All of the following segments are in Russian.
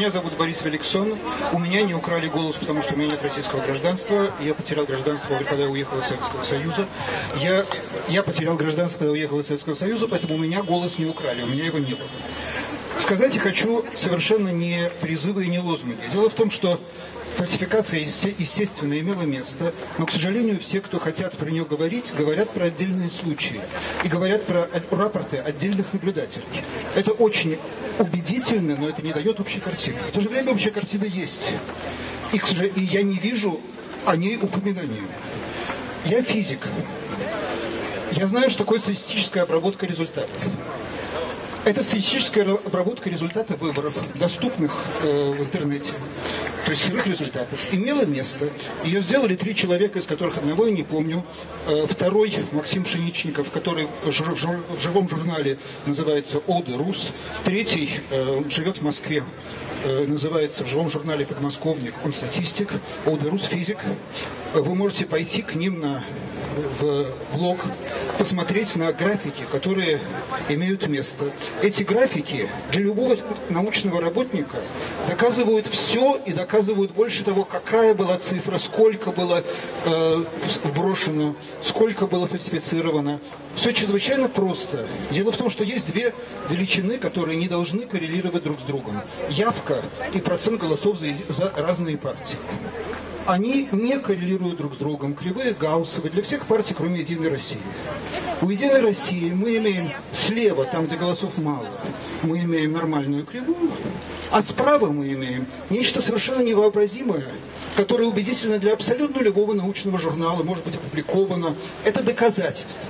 Меня зовут Борис Великсон. У меня не украли голос, потому что у меня нет российского гражданства. Я потерял гражданство, когда я уехал из Советского Союза. Я, я потерял гражданство, когда уехал из Советского Союза, поэтому у меня голос не украли, у меня его нет. Сказать я хочу совершенно не призывы и не лозунги. Дело в том, что Фальсификация, естественно, имела место, но, к сожалению, все, кто хотят про нее говорить, говорят про отдельные случаи и говорят про рапорты отдельных наблюдателей. Это очень убедительно, но это не дает общей картины. В то же время общая картина есть. И, к сожалению, я не вижу о ней упоминания. Я физик. Я знаю, что такое статистическая обработка результатов. Это статистическая обработка результатов выборов, доступных э, в интернете, то есть сырых результатов, имела место. Ее сделали три человека, из которых одного я не помню. Э, второй, Максим Пшеничников, который в, жур, в живом журнале называется «Оды Рус». Третий э, живет в Москве, э, называется в живом журнале «Подмосковник». Он статистик, «Оды Рус» физик. Вы можете пойти к ним на в блог, посмотреть на графики, которые имеют место. Эти графики для любого научного работника доказывают все и доказывают больше того, какая была цифра, сколько было э, брошено, сколько было фальсифицировано. Все чрезвычайно просто. Дело в том, что есть две величины, которые не должны коррелировать друг с другом. Явка и процент голосов за, за разные партии они не коррелируют друг с другом. Кривые Гауссовы для всех партий, кроме Единой России. У Единой России мы имеем слева, там, где голосов мало, мы имеем нормальную кривую, а справа мы имеем нечто совершенно невообразимое, которое убедительно для абсолютно любого научного журнала, может быть опубликовано. Это доказательство.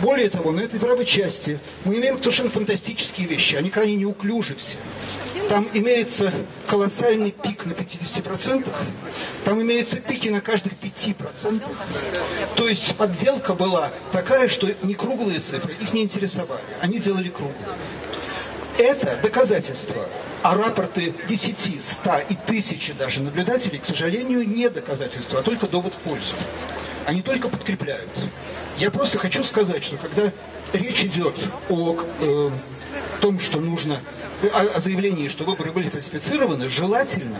Более того, на этой правой части мы имеем совершенно фантастические вещи. Они крайне неуклюжи все. Там имеется колоссальный пик на 50%, там имеются пики на каждых 5%. То есть подделка была такая, что не круглые цифры, их не интересовали, они делали круглые. Это доказательство. А рапорты 10, 100 и тысячи даже наблюдателей, к сожалению, не доказательство, а только довод в пользу. Они только подкрепляют. Я просто хочу сказать, что когда речь идет о э, том, что нужно, о, о заявлении, что выборы были фальсифицированы, желательно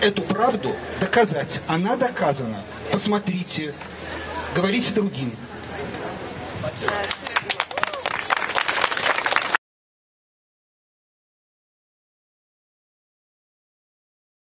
эту правду доказать. Она доказана. Посмотрите, говорите другим.